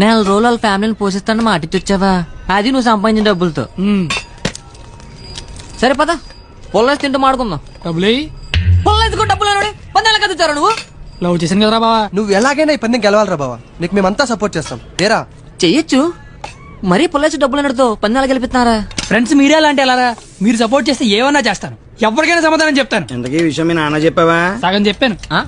నెల రోజులు వాళ్ళ ఫ్యామిలీని పోషిస్తాను మాట ఇచ్చి అది నువ్వు సంపాదించిన డబ్బులతో. సరే పద. పొల్లేసి తింటూ మాడుకుందాం. డబ్బులు పొల్లేసుకో డబ్బులు అన్నాడు పన్నెల కదుతారు నువ్వు? లవ్ చేసాను కదరా బావా. నువ్వు ఎలాగైనా ఈ పందెం గెలవాలరా బావా. నీకు మేమంతా సపోర్ట్ చేస్తాం. ఏరా? చెయ్యొచ్చు. మరీ పొల్లేసి డబ్బులు అనడుతో పన్నెల గెలిపిస్తున్నారా? ఫ్రెండ్స్ మీరే అలాంటి ఎలారా? మీరు సపోర్ట్ చేస్తే ఏమన్నా చేస్తాను. ఎవరికైనా సమాధానం చెప్తాను. ఇంతకీ ఈ విషయం మీ నాన్న చెప్పావా? సగం చెప్పాను. ఆ?